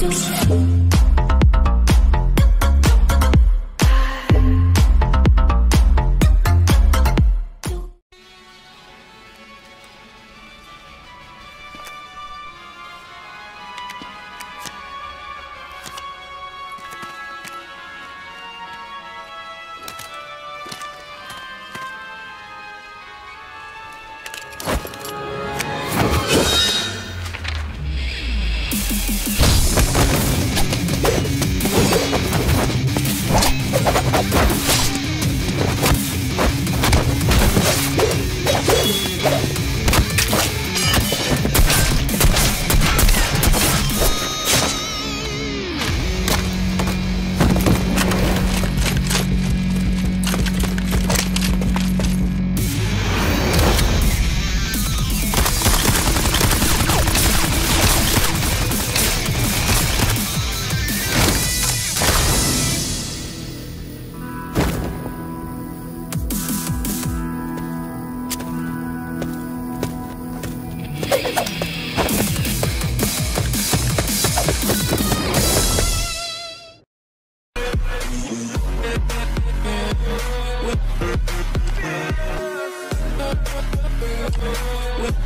就是 With